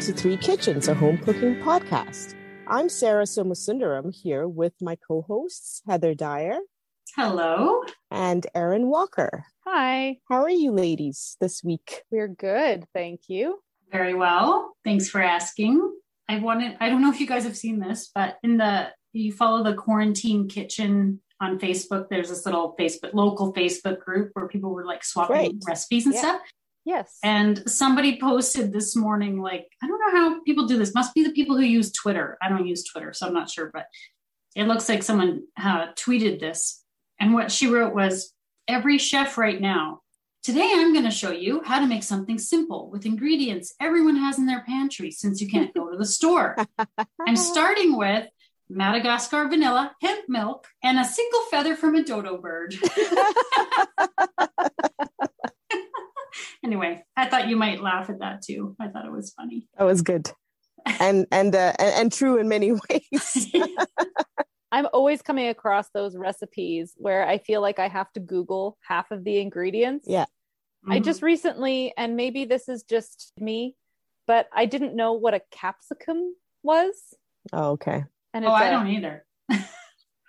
to Three Kitchens, a home cooking podcast. I'm Sarah Somasundaram here with my co hosts, Heather Dyer. Hello. And Erin Walker. Hi. How are you ladies this week? We're good. Thank you. Very well. Thanks for asking. I wanted, I don't know if you guys have seen this, but in the, you follow the quarantine kitchen on Facebook, there's this little Facebook, local Facebook group where people were like swapping right. recipes and yeah. stuff. Yes. And somebody posted this morning, like, I don't know how people do this. Must be the people who use Twitter. I don't use Twitter, so I'm not sure, but it looks like someone uh, tweeted this. And what she wrote was Every chef right now, today I'm going to show you how to make something simple with ingredients everyone has in their pantry since you can't go to the store. I'm starting with Madagascar vanilla, hemp milk, and a single feather from a dodo bird. anyway, I thought you might laugh at that too. I thought it was funny. That was good. And and uh, and, and true in many ways. I'm always coming across those recipes where I feel like I have to Google half of the ingredients. Yeah. Mm-hmm. I just recently, and maybe this is just me, but I didn't know what a capsicum was. Oh, okay. And oh, I a, don't either.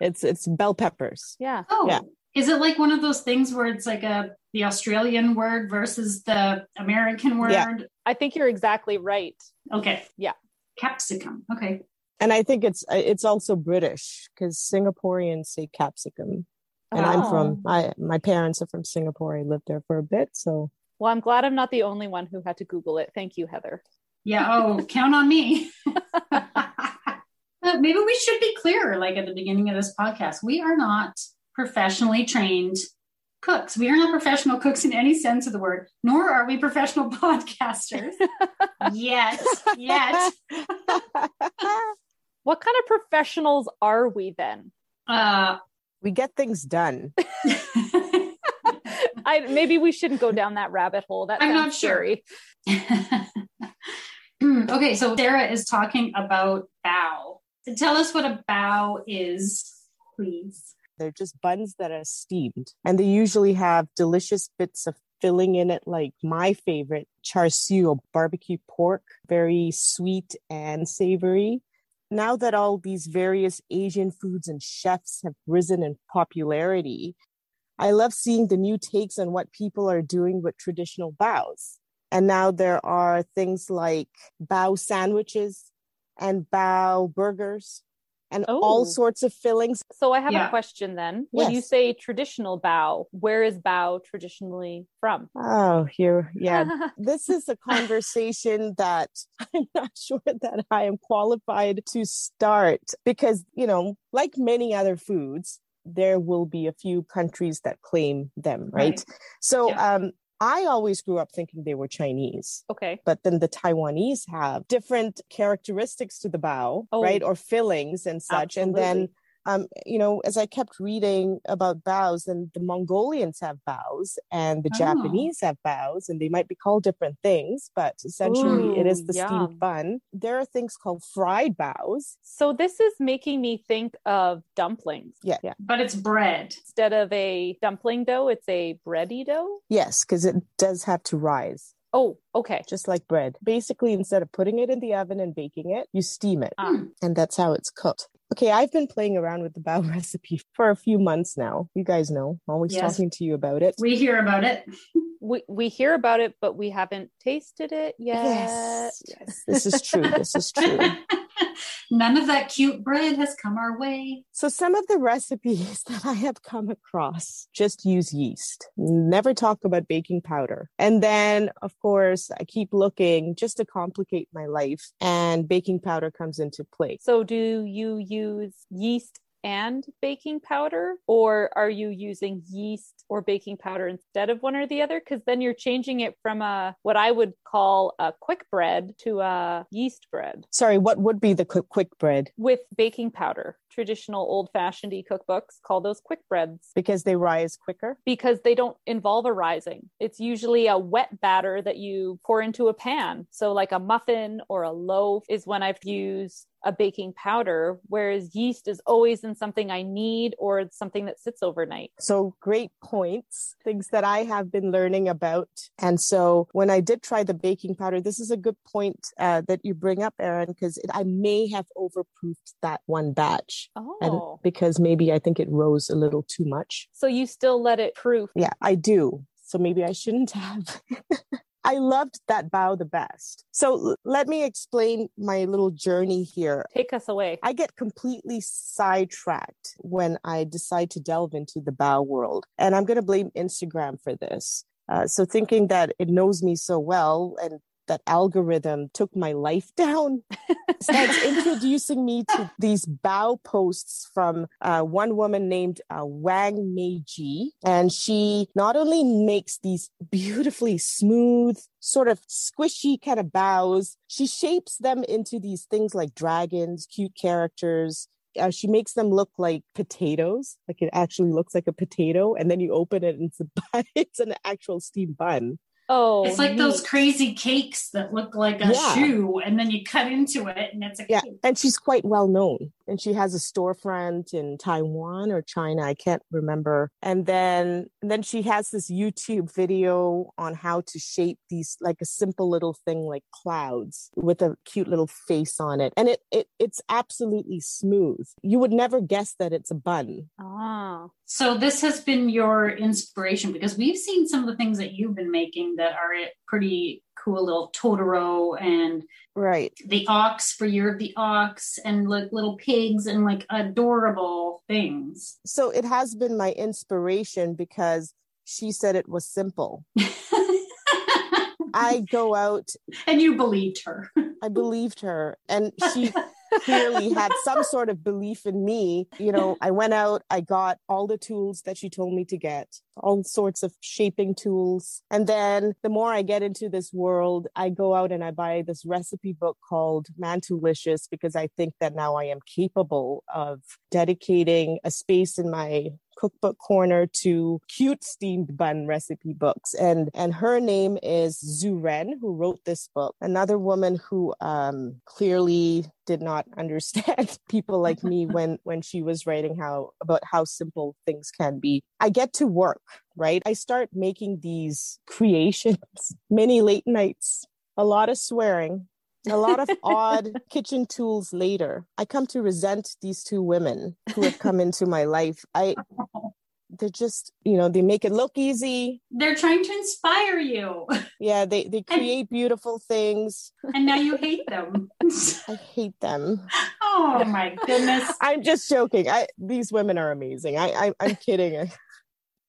it's it's bell peppers. Yeah. Oh, yeah. Is it like one of those things where it's like a the Australian word versus the American word? Yeah. I think you're exactly right. Okay. Yeah. Capsicum. Okay. And I think it's it's also British because Singaporeans say capsicum. And oh. I'm from oh. I my parents are from Singapore. I lived there for a bit, so well, I'm glad I'm not the only one who had to Google it. Thank you, Heather. Yeah. Oh, count on me. Maybe we should be clearer, like at the beginning of this podcast. We are not professionally trained cooks. We are not professional cooks in any sense of the word, nor are we professional podcasters yet. Yet. what kind of professionals are we then? Uh, we get things done. I maybe we shouldn't go down that rabbit hole. That I'm not sure. okay, so Sarah is talking about bao. Tell us what a bao is, please. They're just buns that are steamed, and they usually have delicious bits of filling in it, like my favorite, char siu or barbecue pork, very sweet and savory. Now that all these various Asian foods and chefs have risen in popularity, I love seeing the new takes on what people are doing with traditional baos. And now there are things like bao sandwiches and bao burgers and oh. all sorts of fillings. So I have yeah. a question then. When yes. you say traditional bao, where is bao traditionally from? Oh, here, yeah. this is a conversation that I'm not sure that I am qualified to start because, you know, like many other foods, there will be a few countries that claim them, right? right. So yeah. um, I always grew up thinking they were Chinese. Okay. But then the Taiwanese have different characteristics to the bao, oh, right? Or fillings and such. Absolutely. And then um, you know, as I kept reading about baos, and the Mongolians have baos and the oh. Japanese have baos, and they might be called different things, but essentially Ooh, it is the steamed bun. There are things called fried baos. So this is making me think of dumplings. Yeah. Yeah. But it's bread. Instead of a dumpling dough, it's a bready dough. Yes, because it does have to rise. Oh, okay. Just like bread. Basically, instead of putting it in the oven and baking it, you steam it. Ah. And that's how it's cooked. Okay, I've been playing around with the bao recipe for a few months now. You guys know, always yes. talking to you about it. We hear about it. we we hear about it, but we haven't tasted it yet. Yes, yes. This is true. This is true. None of that cute bread has come our way. So, some of the recipes that I have come across just use yeast, never talk about baking powder. And then, of course, I keep looking just to complicate my life, and baking powder comes into play. So, do you use yeast and baking powder or are you using yeast or baking powder instead of one or the other? Because then you're changing it from a what i would call a quick bread to a yeast bread. Sorry what would be the quick, quick bread? With baking powder traditional old fashioned cookbooks call those quick breads. Because they rise quicker? Because they don't involve a rising. It's usually a wet batter that you pour into a pan. So like a muffin or a loaf is when i've used a baking powder, whereas yeast is always in something I need or it's something that sits overnight. So great points, things that I have been learning about. And so when I did try the baking powder, this is a good point uh, that you bring up, Erin, because I may have overproofed that one batch. Oh. And because maybe I think it rose a little too much. So you still let it proof? Yeah, I do. So maybe I shouldn't have. I loved that bao the best. So let me explain my little journey here. Take us away. I get completely sidetracked when I decide to delve into the bao world. And I'm going to blame Instagram for this. Uh, so thinking that it knows me so well and that algorithm took my life down. starts introducing me to these bao posts from uh, one woman named uh, Wang Meiji. And she not only makes these beautifully smooth, sort of squishy kind of baos, she shapes them into these things like dragons, cute characters, uh, she makes them look like potatoes, like it actually looks like a potato, and then you open it and it's, a, it's an actual steamed bun. Oh, it's like neat. those crazy cakes that look like a yeah. shoe, and then you cut into it, and it's a yeah. Cake. And she's quite well known, and she has a storefront in Taiwan or China, I can't remember. And then, and then she has this YouTube video on how to shape these like a simple little thing like clouds with a cute little face on it, and it, it it's absolutely smooth. You would never guess that it's a bun. Ah. So this has been your inspiration because we've seen some of the things that you've been making that are pretty cool little Totoro and right the ox for Year of the Ox and like little pigs and like adorable things. So it has been my inspiration because she said it was simple. I go out and you believed her. I believed her and she clearly had some sort of belief in me. You know, I went out, I got all the tools that she told me to get, all sorts of shaping tools. And then the more I get into this world, I go out and I buy this recipe book called Mantulicious because I think that now I am capable of dedicating a space in my cookbook corner to cute steamed bun recipe books. And and her name is Zhu Ren, who wrote this book. Another woman who um, clearly did not understand people like me when when she was writing how about how simple things can be. I get to work, right? I start making these creations, many late nights, a lot of swearing, a lot of odd kitchen tools later, I come to resent these two women who have come into my life. I they're just, you know, they make it look easy. They're trying to inspire you. Yeah, they they create and, beautiful things. And now you hate them. I hate them. Oh my goodness. I'm just joking. I these women are amazing. I, I I'm kidding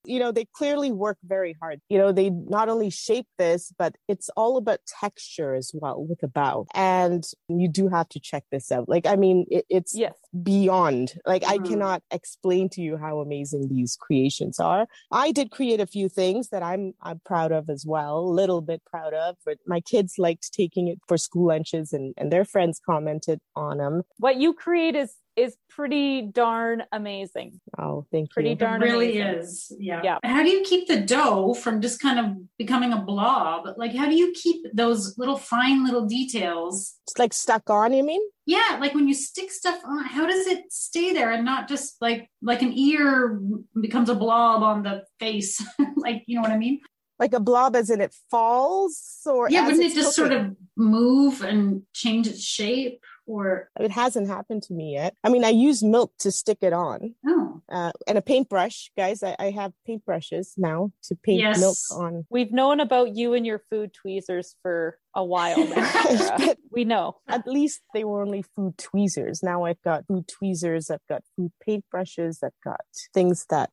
you know they clearly work very hard. You know they not only shape this but it's all about texture as well with the bao and you do have to check this out. Like i mean it, it's yes. beyond. Like mm-hmm. i cannot explain to you how amazing these creations are. I did create a few things that i'm i'm proud of as well a little bit proud of but my kids liked taking it for school lunches and and their friends commented on them what you create is is pretty darn amazing. Oh, thank pretty you. Pretty darn it really amazing. is. Yeah. yeah. How do you keep the dough from just kind of becoming a blob? Like, how do you keep those little fine little details? It's like stuck on, you mean? Yeah, like when you stick stuff on, how does it stay there and not just like like an ear becomes a blob on the face? like, you know what I mean? Like a blob as in it falls or Yeah, wouldn't it just cooking? sort of move and change its shape? Or it hasn't happened to me yet. I mean, I use milk to stick it on. Oh. Uh, and a paintbrush, guys. I, I have paintbrushes now to paint yes. milk on. We've known about you and your food tweezers for a while now. we know. At least they were only food tweezers. Now I've got food tweezers. I've got food paintbrushes. I've got things that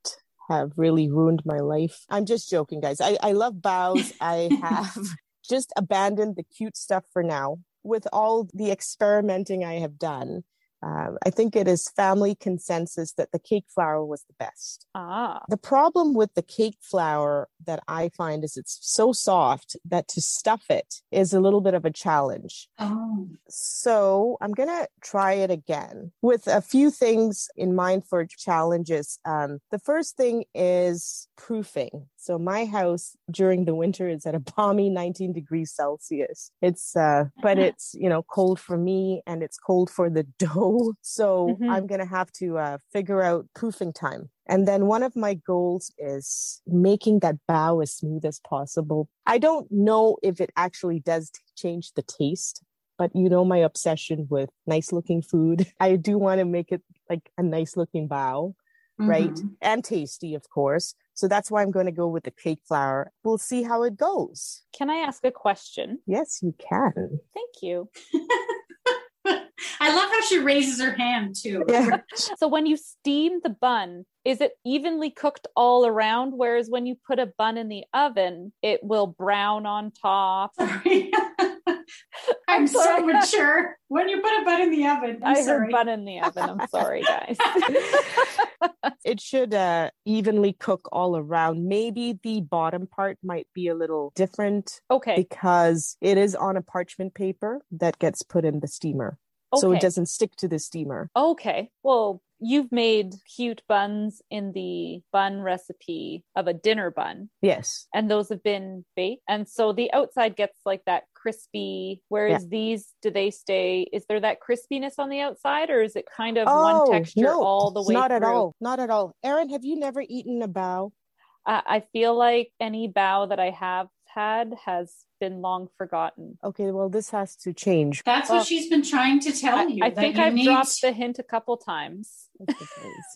have really ruined my life. I'm just joking, guys. I, I love baos. I have just abandoned the cute stuff for now with all the experimenting I have done, Um, I think it is family consensus that the cake flour was the best. Ah. The problem with the cake flour that I find is it's so soft that to stuff it is a little bit of a challenge. Oh. So I'm going to try it again with a few things in mind for challenges. Um, the first thing is proofing. So my house during the winter is at a balmy 19 degrees Celsius. It's, uh, but it's, you know, cold for me and it's cold for the dough. So Mhm. I'm going to have to uh, figure out proofing time. And then one of my goals is making that bao as smooth as possible. I don't know if it actually does change the taste, but you know my obsession with nice looking food. I do want to make it like a nice looking bao, right? Mhm. And tasty, of course. So that's why I'm going to go with the cake flour. We'll see how it goes. Can I ask a question? Yes, you can. Thank you. I love how she raises her hand too. Yeah. So when you steam the bun, is it evenly cooked all around? Whereas when you put a bun in the oven, it will brown on top. Sorry. I'm so mature. When you put a bun in the oven, I'm I sorry. heard bun in the oven. I'm sorry, guys. It should uh, evenly cook all around. Maybe the bottom part might be a little different okay. because it is on a parchment paper that gets put in the steamer. So it doesn't stick to the steamer. Okay. Well, you've made cute buns in the bun recipe of a dinner bun, Yes. and those have been baked. And so the outside gets like that crispy, whereas these, do they stay? Is there that crispiness on the outside, or is it kind of one oh, texture Oh, no, all the way Not at through? all. Not at all. Erin, have you never eaten a bao? I, I feel like any bao that I have had has been long forgotten. Okay, well, this has to change. That's Well, what she's been trying to tell I, you. I think you I've need- dropped the hint a couple times.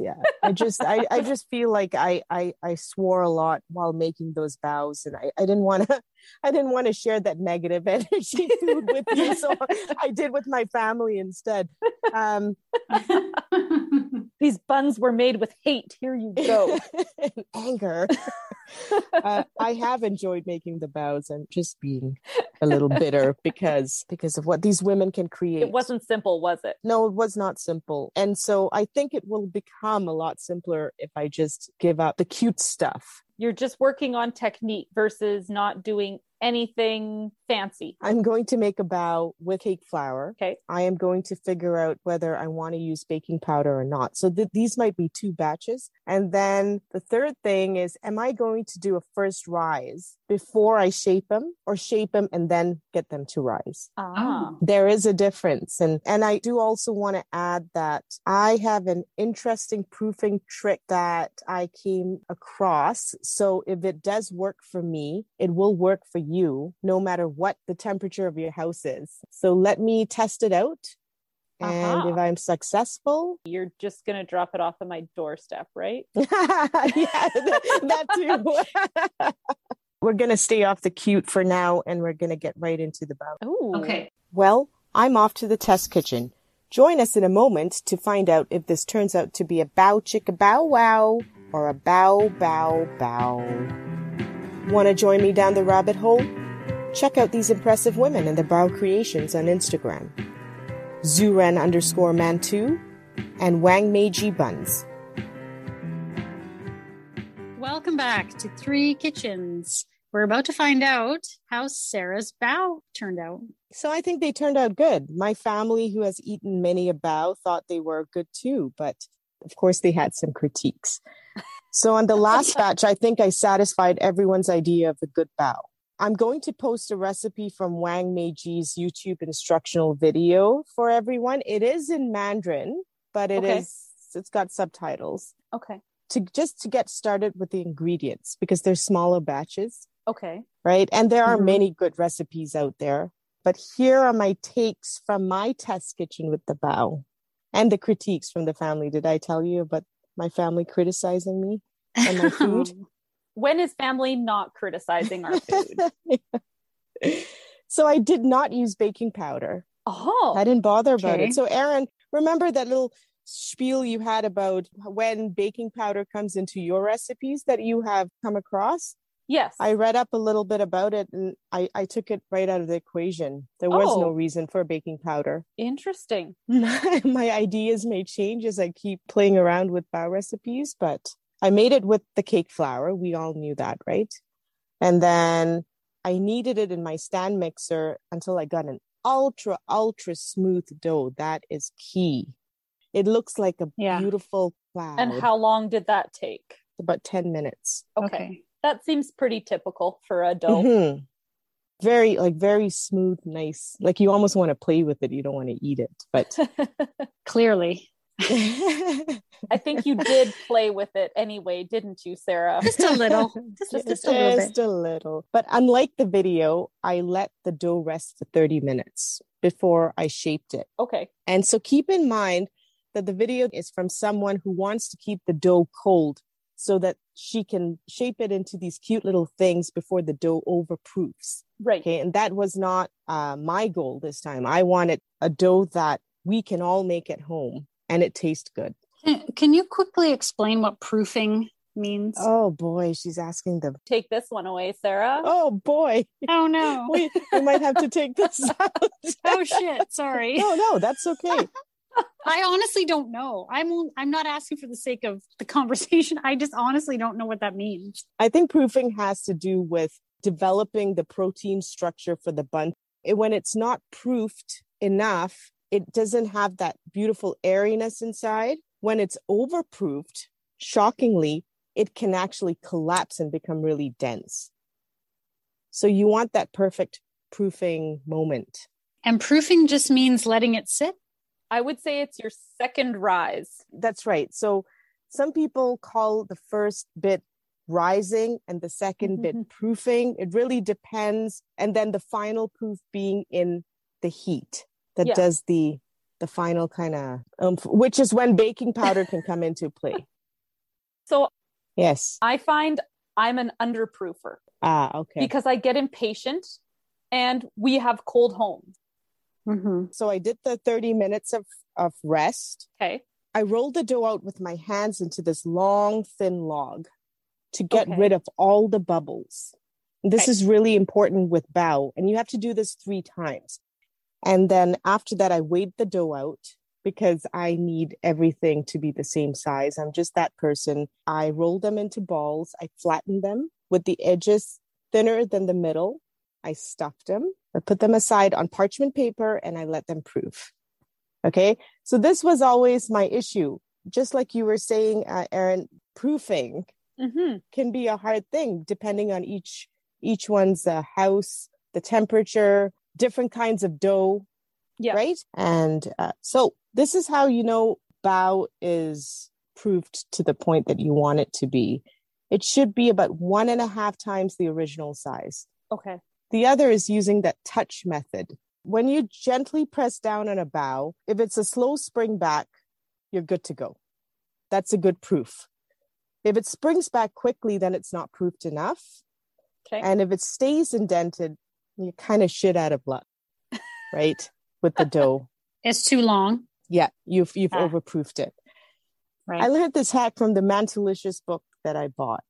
yeah. I just I, I just feel like I, I I swore a lot while making those baos and I, I didn't want to I didn't want to share that negative energy with you. So I did with my family instead. Um These buns were made with hate. Here you go. anger. uh, I have enjoyed making the baos and just being a little bitter because because of what these women can create. it wasn't simple, was it? no, it was not simple. And so I think it will become a lot simpler if I just give up the cute stuff. You're just working on technique versus not doing anything fancy. I'm going to make a bao with cake flour. Okay. I am going to figure out whether I want to use baking powder or not. So th- these might be two batches. And then the third thing is, am I going to do a first rise before I shape them or shape them and then get them to rise? Ah. Oh. there is a difference and and i do also want to add that i have an interesting proofing trick that i came across so if it does work for me it will work for you no matter what the temperature of your house is so let me test it out and Aha. if i'm successful You're just going to drop it off at my doorstep, right? yeah that, that too we're going to stay off the cute for now and we're going to get right into the bao Oh. Okay. Well, I'm off to the test kitchen. Join us in a moment to find out if this turns out to be a bow chicka bow wow or a bow bow bow. Want to join me down the rabbit hole? Check out these impressive women and their bao creations on Instagram. Zuran underscore man2 and Wang Meiji Buns. Welcome back to Three Kitchens. We're about to find out how Sarah's bao turned out. So I think they turned out good. My family, who has eaten many a bao, thought they were good too, but of course they had some critiques. So on the last batch, I think I satisfied everyone's idea of a good bao. I'm going to post a recipe from Wang Meiji's YouTube instructional video for everyone. It is in Mandarin, but it is Okay. it's got subtitles Okay. to just to get started with the ingredients because they're smaller batches Okay. right? And there are Mhm. many good recipes out there. But here are my takes from my test kitchen with the bao and the critiques from the family. Did I tell you about my family criticizing me and my food? When is family not criticizing our food? so I did not use baking powder. Oh. I didn't bother about it. So, Erin, remember that little spiel you had about when baking powder comes into your recipes that you have come across? Yes. I read up a little bit about it and I, I took it right out of the equation. There was Oh. no reason for baking powder. Interesting. My ideas may change as I keep playing around with bao recipes, but I made it with the cake flour. We all knew that, right? And then I kneaded it in my stand mixer until I got an ultra, ultra smooth dough. That is key. It looks like a Yeah. beautiful cloud. And how long did that take? About 10 minutes. Okay. That seems pretty typical for a dough. Mhm. Very, like, very smooth, nice. Like, you almost want to play with it. You don't want to eat it. But Clearly. I think you did play with it anyway, didn't you, Sarah? Just a little. Just, Just, just a little bit. just a little. But unlike the video, I let the dough rest for 30 minutes before I shaped it. Okay. And so keep in mind that the video is from someone who wants to keep the dough cold so that she can shape it into these cute little things before the dough overproofs. Right. Okay. And that was not uh, my goal this time. I wanted a dough that we can all make at home and it tastes good. Can, can you quickly explain what proofing means? Oh boy, she's asking them. Take this one away, Sarah. Oh boy, Oh, no. we, we might have to take this out. oh shit. Sorry. No, no, that's okay. I honestly don't know. I'm I'm not asking for the sake of the conversation. I just honestly don't know what that means. I think proofing has to do with developing the protein structure for the bun. It- when it's not proofed enough, it doesn't have that beautiful airiness inside. When it's overproofed, shockingly, it can actually collapse and become really dense. So you want that perfect proofing moment. And proofing just means letting it sit. I would say it's your second rise. That's right. So some people call the first bit rising and the 2nd bit proofing. It really depends. And then the final proof being in the heat that Yeah. does the the final kind of um, which is when baking powder can come into play. So Yes. I find I'm an underproofer Ah, okay. because I get impatient and we have cold homes. Mm-hmm. so I did the 30 minutes of of rest. Okay. I rolled the dough out with my hands into this long, thin log to get Okay. rid of all the bubbles. This Okay. is really important with bao, and you have to do this three times. And then after that, I weighed the dough out because I need everything to be the same size. I'm just that person. I rolled them into balls, I flattened them with the edges thinner than the middle. I stuffed them, I put them aside on parchment paper, and I let them proof. Okay. So this was always my issue. Just like you were saying, uh, Erin, proofing hmm can be a hard thing depending on each each one's uh, house, the temperature, different kinds of dough, Yeah. right? And uh, so this is how you know bao is proofed to the point that you want it to be. It should be about one and a half times the original size. Okay. The other is using that touch method. When you gently press down on a bao, if it's a slow spring back, you're good to go. That's a good proof. If it springs back quickly, then it's not proofed enough. Okay. And if it stays indented, you're kind of shit out of luck, right? With the dough. It's too long. Yeah, you've you've Ah. overproofed it. Right. I learned this hack from the Mantelicious book that I bought.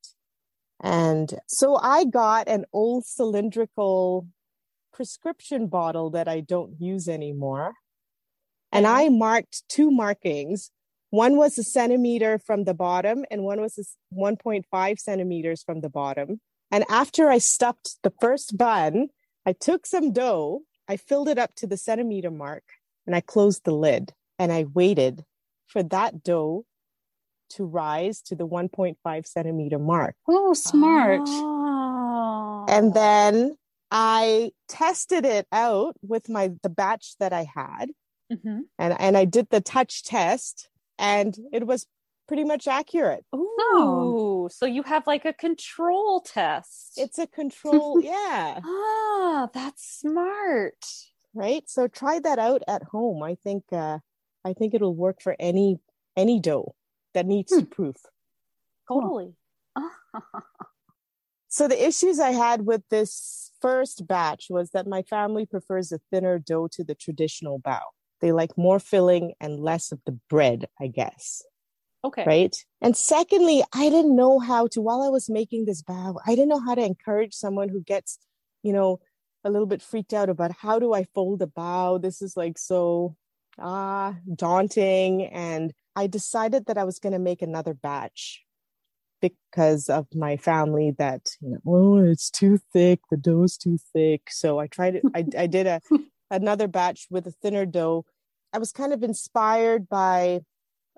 And so I got an old cylindrical prescription bottle that I don't use anymore. And I marked two markings. One was a centimeter from the bottom, and one was 1.5 centimeters from the bottom. And after I stuffed the first bun, I took some dough, I filled it up to the centimeter mark, and I closed the lid. And I waited for that dough to rise to the 1.5 centimeter mark. Oh, smart. Oh. And then I tested it out with my the batch that I had Mhm. and and I did the touch test and it was pretty much accurate. Ooh, so you have like a control test. It's a control, yeah, ah, that's smart. right? So try that out at home. I think uh I think it'll work for any any dough that needs to proof. Totally. So the issues I had with this first batch was that my family prefers a thinner dough to the traditional bao. They like more filling and less of the bread, I guess. Okay. right? And secondly, I didn't know how to, while I was making this bao, I didn't know how to encourage someone who gets, you know, a little bit freaked out about how do I fold a bao? This is like so ah daunting. And I decided that I was going to make another batch because of my family that you know oh it's too thick. The dough's too thick. So i tried it i, I did a another batch with a thinner dough. I was kind of inspired by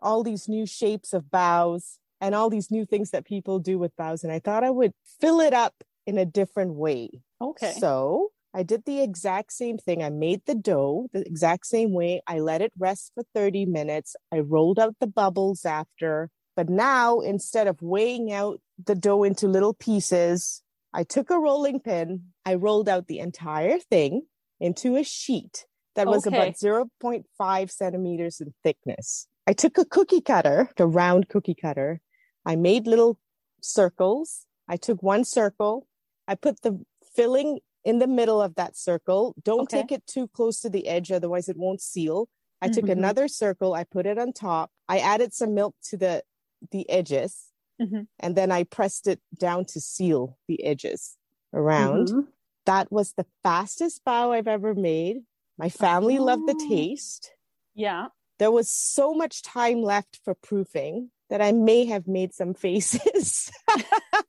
all these new shapes of baos and all these new things that people do with baos and i thought i would fill it up in a different way. Okay. so I did the exact same thing. I made the dough the exact same way. I let it rest for 30 minutes. I rolled out the bubbles after. But now, instead of weighing out the dough into little pieces, I took a rolling pin. I rolled out the entire thing into a sheet that was Okay. about 0.5 centimeters in thickness. I took a cookie cutter, a round cookie cutter. I made little circles. I took one circle. I put the filling in the middle of that circle. Don't Okay. take it too close to the edge, otherwise it won't seal. I took Mhm. another circle. I put it on top. I added some milk to the the edges, Mhm. and then I pressed it down to seal the edges around. Mhm. That was the fastest bao I've ever made. My family loved the Oh. taste. Yeah. There was so much time left for proofing that I may have made some faces.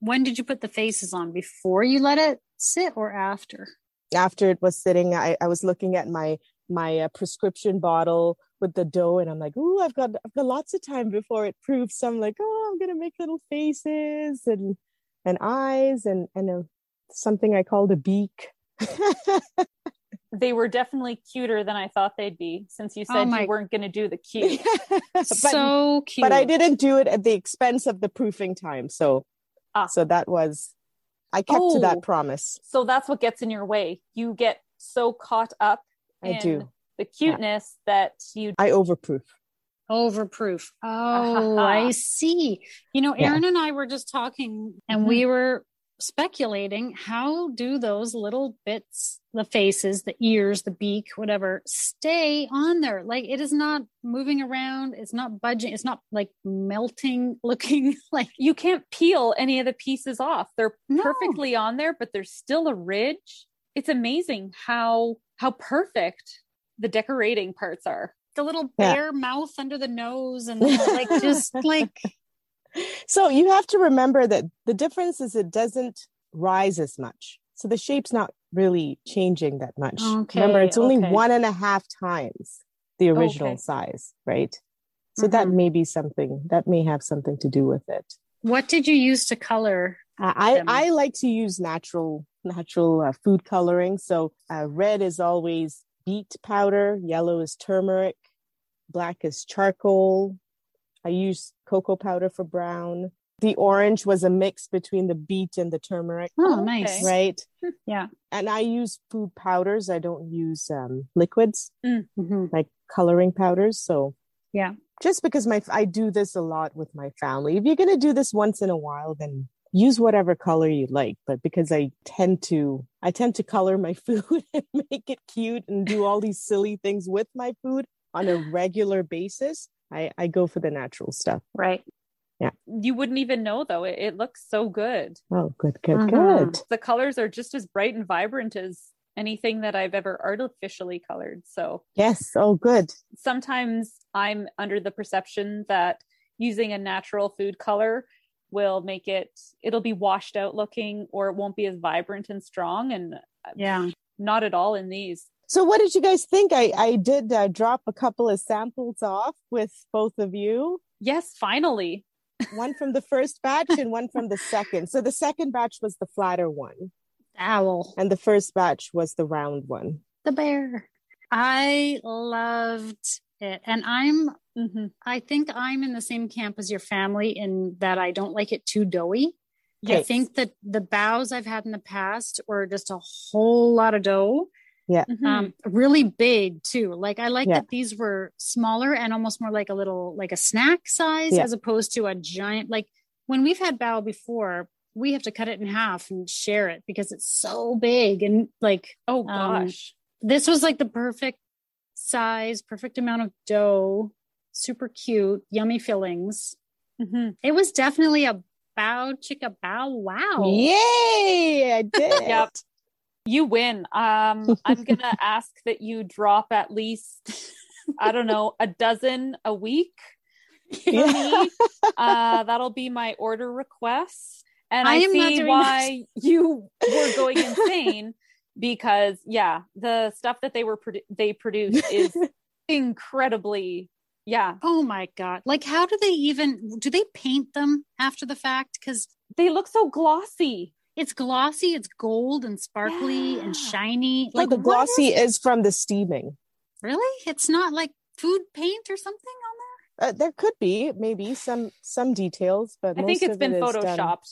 When did you put the faces on? Before you let it sit or after? After it was sitting, I, I was looking at my my uh, prescription bottle with the dough, and I'm like, "Ooh, I've got I've got lots of time before it proofs." So I'm like, "Oh, I'm gonna make little faces and and eyes and and a, something I called a beak." They were definitely cuter than I thought they'd be since you Oh said my- you weren't going to do the cute. but, so cute. but I didn't do it at the expense of the proofing time. So Ah. so that was I kept to Oh. that promise. So that's what gets in your way. You get so caught up I in do. the cuteness that you I overproof. Overproof. Oh, I see. You know, Yeah. Erin and I were just talking and we mm-hmm. were speculating how do those little bits, the faces, the ears, the beak, whatever, stay on there? Like it is not moving around, it's not budging, it's not like melting looking like you can't peel any of the pieces off. They're No. perfectly on there, but there's still a ridge. It's amazing how how perfect the decorating parts are. the little Yeah. bear mouth under the nose and like just like So you have to remember that the difference is it doesn't rise as much. So the shape's not really changing that much. remember, it's only okay. one and a half times the original Okay. size, right? So that Mhm. may be something that may have something to do with it. what did you use to color? I them. I like to use natural natural uh, food coloring. So uh, red is always beet powder, yellow is turmeric, black is charcoal. I use cocoa powder for brown. The orange was a mix between the beet and the turmeric, Oh, nice. right? Yeah. And I use food powders. I don't use um, liquids Mhm. like coloring powders. So Yeah. just because my I do this a lot with my family. If you're gonna do this once in a while, then use whatever color you like. But because I tend to I tend to color my food and make it cute and do all these silly things with my food on a regular basis, I, I go for the natural stuff. Right. Yeah. You wouldn't even know though. It, it looks so good. Oh, good, good, Mhm. good. The colors are just as bright and vibrant as anything that I've ever artificially colored. So Yes. Oh, good. sometimes I'm under the perception that using a natural food color will make it it'll be washed out looking or it won't be as vibrant and strong and Yeah. not at all in these. So, what did you guys think? I I did uh, drop a couple of samples off with both of you. Yes, finally. One from the first batch and one from the second. So the second batch was the flatter one, Owl. and the first batch was the round one. The bear. I loved it. And I'm Mhm. I think I'm in the same camp as your family in that I don't like it too doughy. I think that the baos I've had in the past were just a whole lot of dough. Mhm. Um, really big too. Like I like Yeah. that these were smaller and almost more like a little like a snack size Yeah. as opposed to a giant like when we've had bao before, we have to cut it in half and share it because it's so big and like oh um, gosh. this was like the perfect size, perfect amount of dough. super cute, yummy fillings. Mhm. It was definitely a bow chicka bow wow. Yay! I did. Yep. You win. Um, I'm gonna ask that you drop at least, I don't know, a dozen a week for Yeah. me. Uh, that'll be my order request. And I I, see why you were going insane because yeah, the stuff that they were produ- they produce is incredibly yeah. Oh my god! Like, how do they even do they paint them after the fact? Because They look so glossy. It's glossy, it's gold and sparkly and shiny. Like Like the glossy is- is from the steaming. really? It's not like food paint or something on Uh, there could be maybe some some details, but I think most it's of been it is done- photoshopped.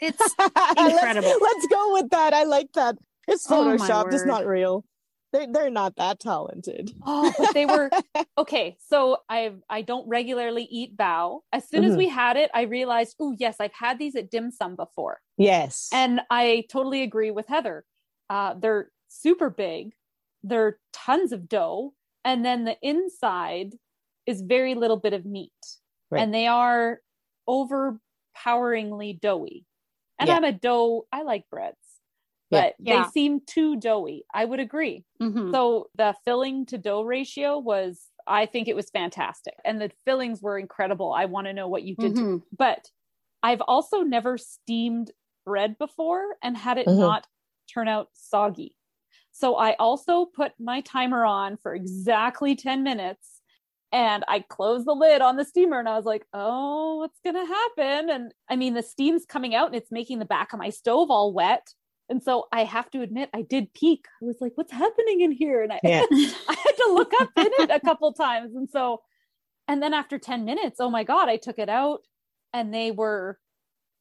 there. It's Let's- Incredible. Let's, go with that. I like that. It's Oh, photoshopped. It's not real. They're they're not that talented. Oh, but they were okay. So I I don't regularly eat bao. As soon as Mhm. we had it, I realized, oh yes, I've had these at dim sum before, Yes. and I totally agree with Heather. Uh, they're super big. They're tons of dough, and then the inside is very little bit of meat, Right. and they are overpoweringly doughy. And Yeah. I'm a dough. I like breads. But Yeah. they seem too doughy. I would agree. Mhm. So the filling to dough ratio was, I think it was fantastic. And the fillings were incredible. I want to know what you did. to Mhm. But I've also never steamed bread before and had it Mhm. not turn out soggy. So I also put my timer on for exactly 10 minutes and I closed the lid on the steamer and I was like, oh, what's going to happen? And I mean, the steam's coming out and it's making the back of my stove all wet. And so I have to admit, I did peek. I was like, what's happening in here? And I, Yeah. I had to look up in it a couple times. And so, and then after 10 minutes, oh my God, I took it out and they were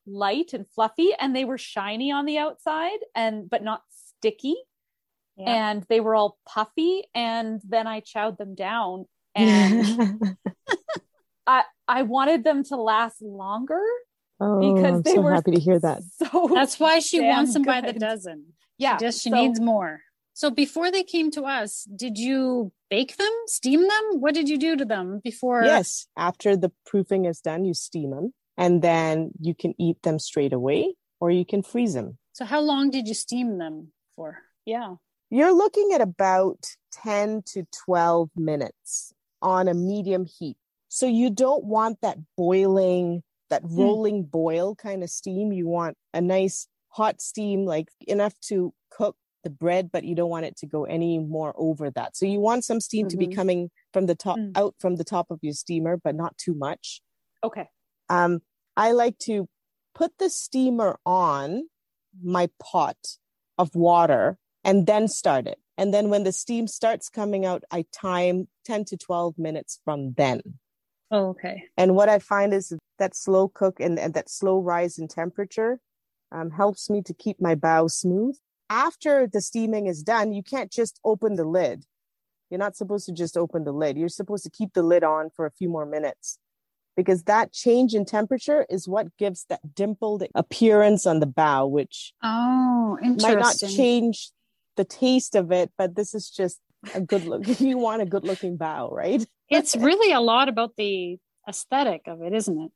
light and fluffy and they were shiny on the outside and, but not sticky. Yeah. And they were all puffy. And then I chowed them down and I, I wanted them to last longer oh, because I'm they so were happy to hear that. So That's why she wants them by the dozen. yeah, She just she so- needs more. So before they came to us, did you bake them, steam them? What did you do to them before? Yes. After the proofing is done, you steam them and then you can eat them straight away or you can freeze them. So how long did you steam them for? Yeah. You're looking at about 10 to 12 minutes on a medium heat. So you don't want that boiling, that rolling boil kind of steam. You want a nice hot steam, like enough to cook the bread, but you don't want it to go any more over that. So you want some steam to be Mhm. coming from the top, Mm. out from the top of your steamer, but not too much. Okay. Um, I like to put the steamer on my pot of water and then start it. And then when the steam starts coming out, I time 10 to 12 minutes from then. Oh, okay. And what I find is that slow cook and, and that slow rise in temperature um, helps me to keep my bao smooth. After the steaming is done, you can't just open the lid. You're not supposed to just open the lid. You're supposed to keep the lid on for a few more minutes because that change in temperature is what gives that dimpled appearance on the bao, which Oh, might not change the taste of it, but this is just a good look. you want a good looking bao, right? it's really a lot about the aesthetic of it, isn't it?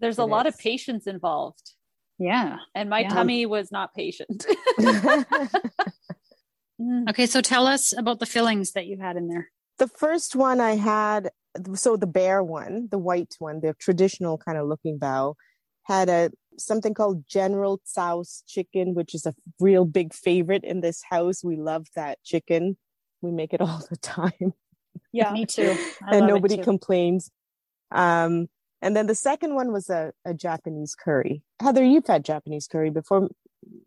There's a It lot of patience involved. Yeah. And my Yeah. tummy was not patient. Mm. Okay, so tell us about the fillings that you had in there. the first one I had, so the bear one, the white one, the traditional kind of looking bao, had a something called General Tso's chicken, which is a real big favorite in this house. We love that chicken. We make it all the time, Yeah. Me too. I and nobody too. complains. Um, and then the second one was a, a Japanese curry. Heather, you've had Japanese curry before.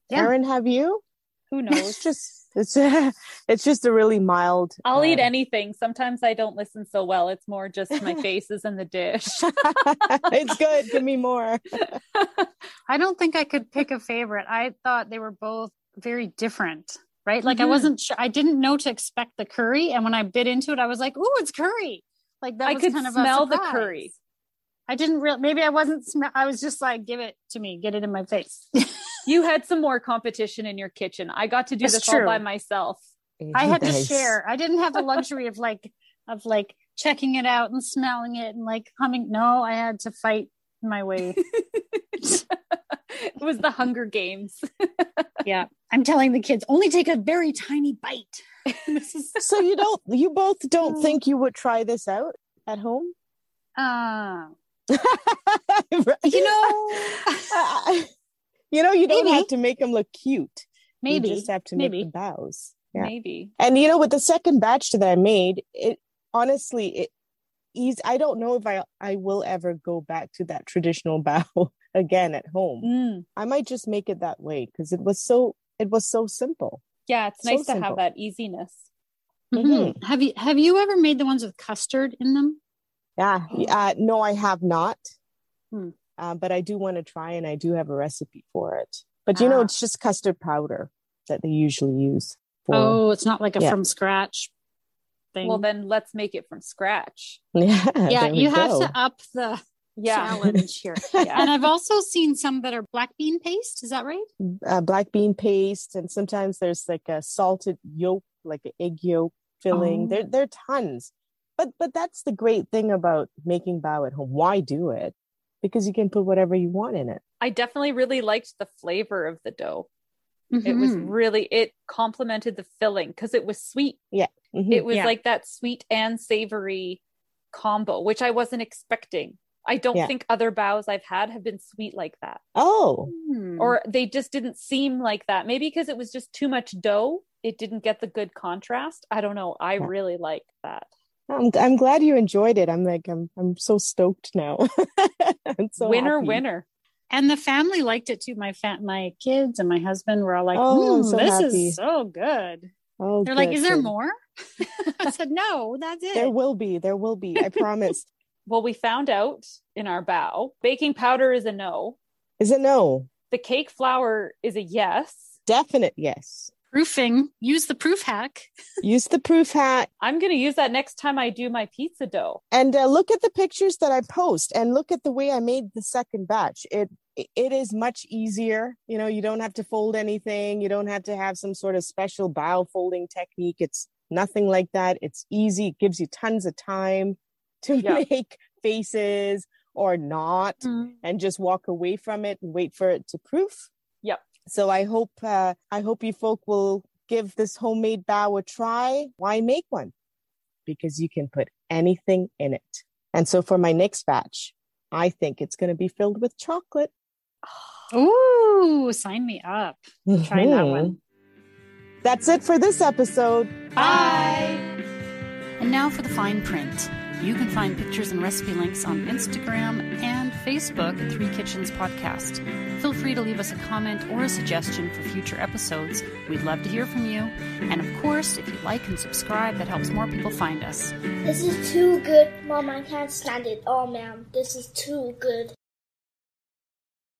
Yeah. Erin, have you? Who knows? It's knows? just it's it's just a really mild. I'll eat uh, anything. Sometimes I don't listen so well. It's more just my face is in the dish. it's good. Give me more. I don't think I could pick a favorite. I thought they were both very different, right? Like I Mhm. wasn't sure. I didn't know to expect the curry, and when I bit into it, I was like, "Ooh, it's curry!" Like that I was could kind of smell a the curry. I didn't real. Maybe I wasn't. Sm- I was just like, "Give it to me. Get it in my face." You had some more competition in your kitchen. I got to do That's this all by myself. I had to share. I didn't have the luxury of like of like checking it out and smelling it and like humming. No, I had to fight my way. it was the Hunger Games. yeah. I'm telling the kids only take a very tiny bite. is so you don't you both don't think you would try this out at home? Uh you know you know you don't Maybe. have to make them look cute. Maybe. You just have to Maybe. make the baos. Yeah. Maybe. And you know, with the second batch that I made, it honestly it easy. I don't know if I I will ever go back to that traditional bao again at home. Mm. I might just make it that way because it was so it was so simple. Yeah, it's so nice simple. to have that easiness. Mm-hmm. Mm-hmm. Have you have you ever made the ones with custard in them? Yeah, uh, no, I have not. Hmm. Uh, but I do want to try, and I do have a recipe for it. But you ah. know, it's just custard powder that they usually use. For, oh, it's not like a yeah. from scratch thing. Well, then let's make it from scratch. Yeah, yeah. You have go. to up the yeah. challenge here. yeah. And I've also seen some that are black bean paste. Is that right? Uh, black bean paste, and sometimes there's like a salted yolk, like an egg yolk filling. Oh. There, there are tons. But but that's the great thing about making bao at home. Why do it? Because you can put whatever you want in it. I definitely really liked the flavor of the dough. Mm-hmm. It was mm-hmm. really it complemented the filling because it was sweet. Yeah. Mm-hmm. It was yeah. like that sweet and savory combo, which I wasn't expecting. I don't yeah. think other baos I've had have been sweet like that. Oh. Hmm. Or they just didn't seem like that. Maybe because it was just too much dough, it didn't get the good contrast. I don't know. I yeah. really like that. I'm, I'm glad you enjoyed it. I'm like I'm I'm so stoked now. so winner happy. winner. And the family liked it too. My fa- my kids and my husband were all like, "Oh, so this happy. is so good." Oh, they're good, like, "Is there more?" I said, "No, that's it." There will be. There will be. I promise. well, we found out in our bao baking powder is a no. Is a no. The cake flour is a yes. Definite yes. Proofing. Use the proof hack. Use the proof hack. I'm going to use that next time i do my pizza dough. And uh, look at the pictures that i post and look at the way i made the second batch. It it is much easier. You know you don't have to fold anything. You don't have to have some sort of special bao folding technique. It's nothing like that. It's easy. It gives you tons of time to yeah. make faces or not mm. and just walk away from it and wait for it to proof Yep. so I hope uh, I hope you folk will give this homemade bao a try. Why make one? Because you can put anything in it. And so for my next batch, I think it's going to be filled with chocolate. Ooh, sign me up. Mm-hmm. Try that one. That's it for this episode. Bye. And now for the fine print. You can find pictures and recipe links on Instagram and Facebook at Three Kitchens Podcast. Feel free to leave us a comment or a suggestion for future episodes. We'd love to hear from you. And of course, if you like and subscribe, that helps more people find us. This is too good. Mom, I can't stand it. Oh, ma'am, this is too good.